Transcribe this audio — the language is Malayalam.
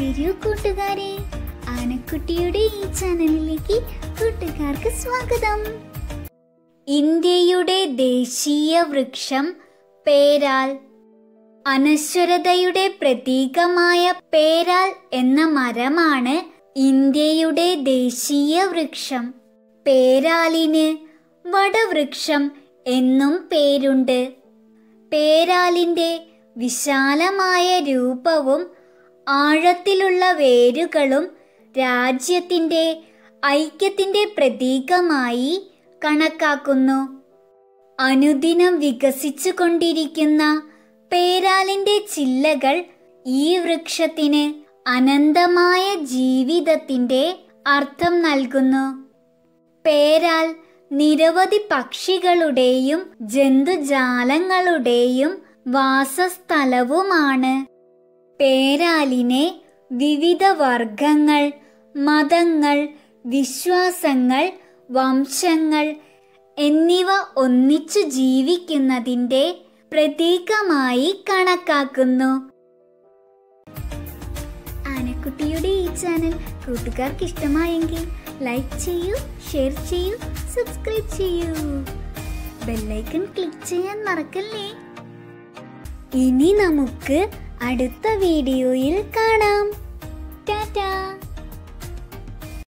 വരൂ കൂട്ടുകാരെ. ആനക്കുട്ടിയുടെ ഈ ചാനലിലേക്ക് കൂട്ടുകാർക്ക് സ്വാഗതം. ഇന്ത്യയുടെ ദേശീയ വൃക്ഷം പേരാൽ. അനശ്വരതയുടെ പ്രതീകമായ പേരാൽ എന്ന മരമാണ് ഇന്ത്യയുടെ ദേശീയ വൃക്ഷം. പേരാലിന് വടവൃക്ഷം എന്നും പേരുണ്ട്. പേരാലിന്റെ വിശാലമായ രൂപവും ആഴത്തിലുള്ള വേരുകളും രാജ്യത്തിന്റെ ഐക്യത്തിന്റെ പ്രതീകമായി കണക്കാക്കുന്നു. അനുദിനം വികസിച്ചു കൊണ്ടിരിക്കുന്ന പേരാലിന്റെ ചില്ലകൾ ഈ വൃക്ഷത്തിന് അനന്തമായ ജീവിതത്തിന്റെ അർത്ഥം നൽകുന്നു. പേരാൽ നിരവധി പക്ഷികളുടെയും ജന്തുജാലങ്ങളുടെയും വാസസ്ഥലവുമാണ്. പേരാലിനെ വിവിധ വർഗങ്ങൾ മതങ്ങൾ വിശ്വാസങ്ങൾ വംശങ്ങൾ എന്നിവ ഒന്നിച്ചു ജീവിക്കുന്നതിന്റെ പ്രതീകമായി കണക്കാക്കുന്നു. ആനക്കുട്ടിയുടെ ഈ ചാനൽ കൂട്ടുകാർക്ക് ഇഷ്ടമായെങ്കിൽ ലൈക്ക് ചെയ്യൂ ഷെയർ ചെയ്യൂ സബ്സ്ക്രൈബ് ചെയ്യൂ. ബെല്ലൈക്കൺ ക്ലിക്ക് ചെയ്യാൻ മറക്കല്ലേ? ഇനി നമുക്ക് അടുത്ത വീഡിയോയിൽ കാണാം.